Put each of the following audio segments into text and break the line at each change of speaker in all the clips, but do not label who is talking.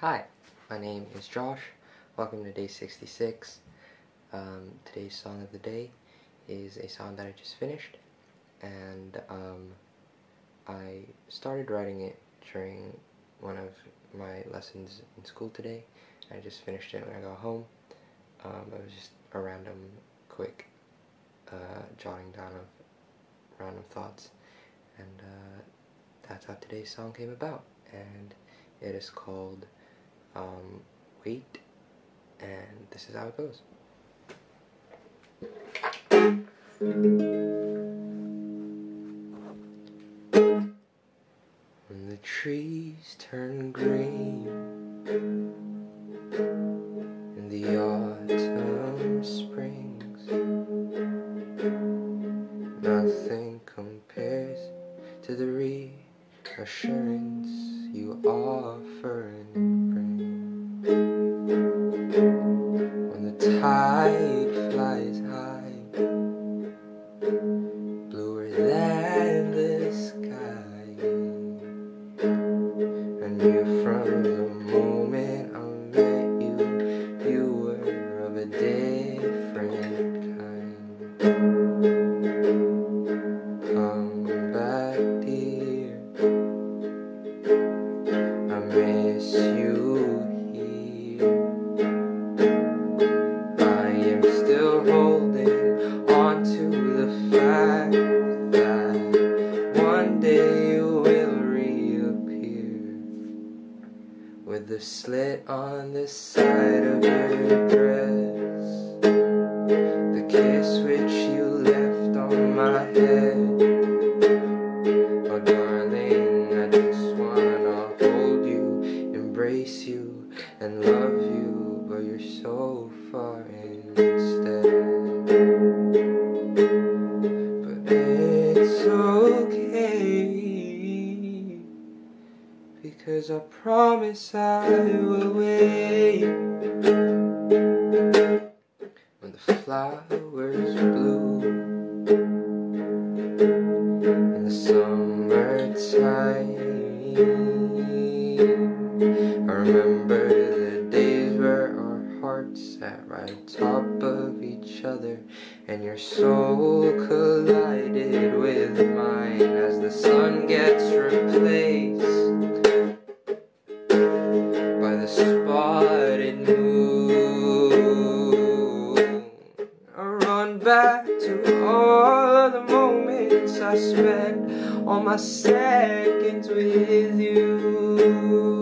Hi, my name is Josh. Welcome to day 66. Um, today's song of the day is a song that I just finished, and um, I started writing it during one of my lessons in school today. I just finished it when I got home. Um, it was just a random, quick uh, jotting down of random thoughts, and uh, that's how today's song came about. And it is called um, Wait, and this is how it goes. When the trees turn green and the autumn springs, nothing compares to the reassurance you offer from the moment with the slit on the side of your dress, the kiss which you left on my head. Because I promise I will wait. When the flowers bloom in the summertime. I remember the days where our hearts sat right on top of each other, and your soul collided with mine as the sun gets replaced to all of the moments I spent, all my seconds with you.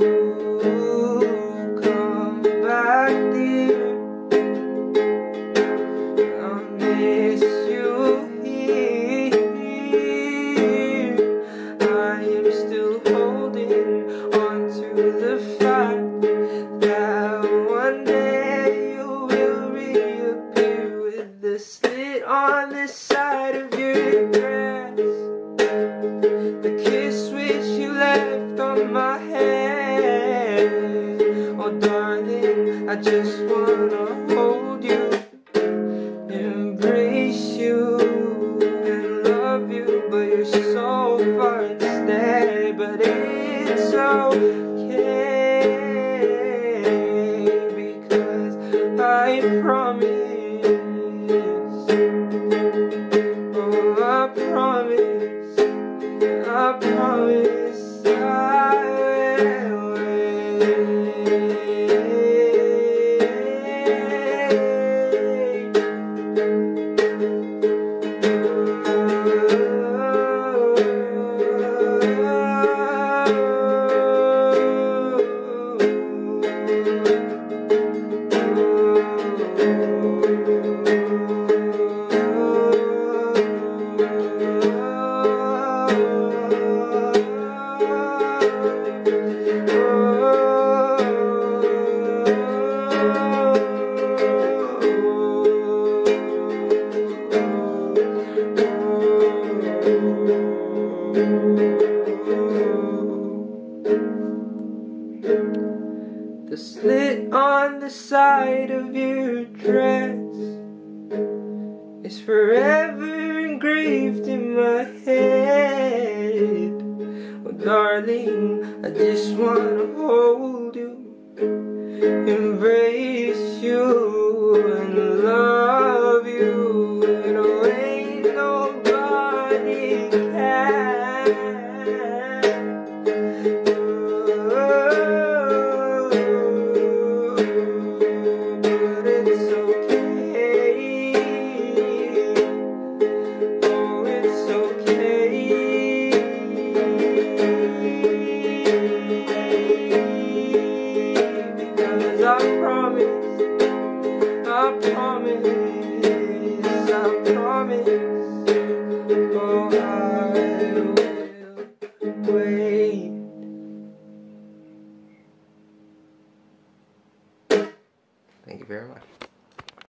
I just wanna hold you, embrace you, and love you, but you're so far instead. But it's okay because I promise. the slit on the side of your dress is forever engraved in my head. Oh, darling, I just wanna hold you, embrace